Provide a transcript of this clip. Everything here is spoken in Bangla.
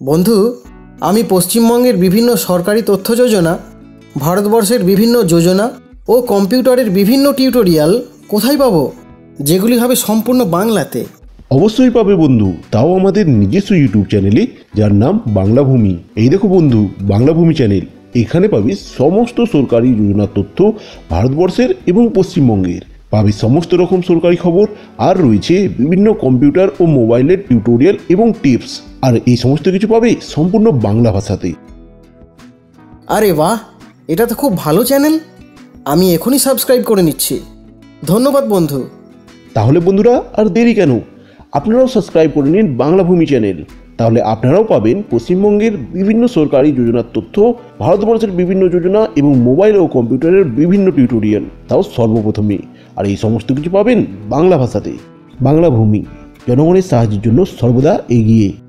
বন্ধু, আমি পশ্চিমবঙ্গের বিভিন্ন সরকারি তথ্য যোজনা, ভারতবর্ষের বিভিন্ন যোজনা ও কম্পিউটারের বিভিন্ন টিউটোরিয়াল কোথায় পাবো, যেগুলি হবে সম্পূর্ণ বাংলাতে? অবশ্যই পাবে বন্ধু, তাও আমাদের নিজস্ব ইউটিউব চ্যানেলে যার নাম বাংলা ভূমি এই দেখো বন্ধু বাংলা ভূমি চ্যানেল এখানে পাবে সমস্ত সরকারি যোজনার তথ্য ভারতবর্ষের এবং পশ্চিমবঙ্গের। পাবে সমস্ত রকম সরকারি খবর আর রয়েছে বিভিন্ন কম্পিউটার ও মোবাইলের টিউটোরিয়াল এবং টিপস। আর এই সমস্ত কিছু পাবে সম্পূর্ণ বাংলা ভাষাতে। আরে বাহ এটা তো খুব ভালো চ্যানেল। আমি এখনই সাবস্ক্রাইব করে নিচ্ছি। ধন্যবাদ বন্ধু। তাহলে বন্ধুরা আর দেরি কেন? আপনারাও সাবস্ক্রাইব করে নিন বাংলা ভূমি চ্যানেল। তাহলে আপনারাও পাবেন পশ্চিমবঙ্গের বিভিন্ন সরকারি যোজনার তথ্য, ভারতবর্ষের বিভিন্ন যোজনা এবং মোবাইল ও কম্পিউটারের বিভিন্ন টিউটোরিয়াল তাও সর্বপ্রথমে। আর এই সমস্ত কিছু পাবেন বাংলা ভাষাতে। বাংলা ভূমি, জনগণের সাহায্যের জন্য সর্বদা এগিয়ে।